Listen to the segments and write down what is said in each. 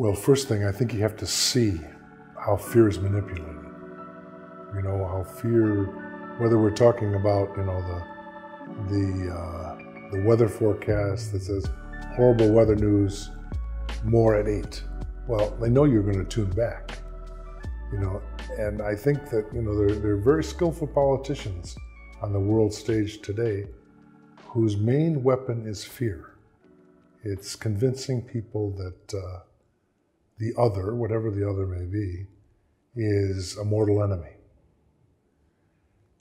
Well, first thing, I think you have to see how fear is manipulated. You know, how fear, whether we're talking about, you know, the the uh, the weather forecast that says horrible weather news, more at eight. Well, they know you're going to tune back. You know, and I think that you know there, there are very skillful politicians on the world stage today whose main weapon is fear. It's convincing people that uh, the other, whatever the other may be, is a mortal enemy.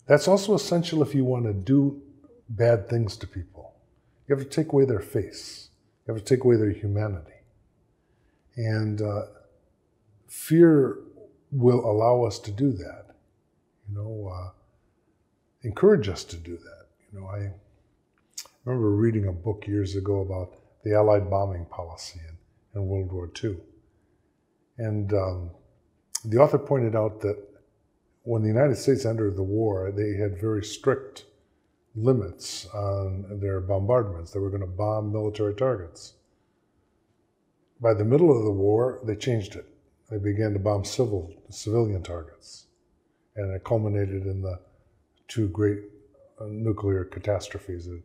That's also essential if you want to do bad things to people. You have to take away their face, you have to take away their humanity. And uh, fear will allow us to do that, you know, uh, encourage us to do that. You know, I remember reading a book years ago about the Allied bombing policy in, in World War II. And um, the author pointed out that when the United States entered the war, they had very strict limits on their bombardments. They were going to bomb military targets. By the middle of the war, they changed it. They began to bomb civil civilian targets, and it culminated in the two great uh, nuclear catastrophes at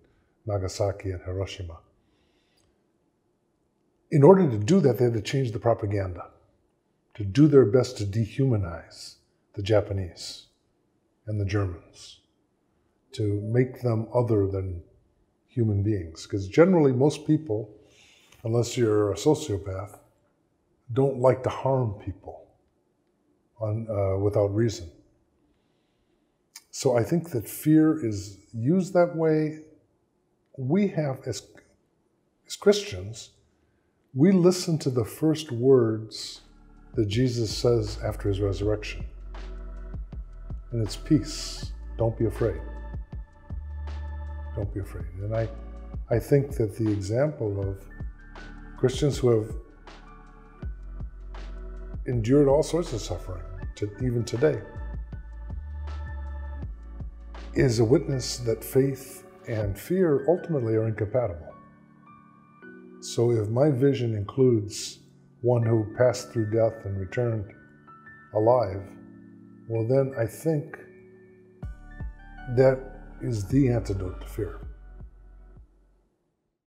Nagasaki and Hiroshima. In order to do that, they had to change the propaganda to do their best to dehumanize the Japanese and the Germans, to make them other than human beings. Because generally, most people, unless you're a sociopath, don't like to harm people on, uh, without reason. So I think that fear is used that way. We have, as, as Christians, we listen to the first words that Jesus says after his resurrection. And it's peace. Don't be afraid. Don't be afraid. And I, I think that the example of Christians who have endured all sorts of suffering, to, even today, is a witness that faith and fear ultimately are incompatible. So if my vision includes one who passed through death and returned alive, well, then I think that is the antidote to fear.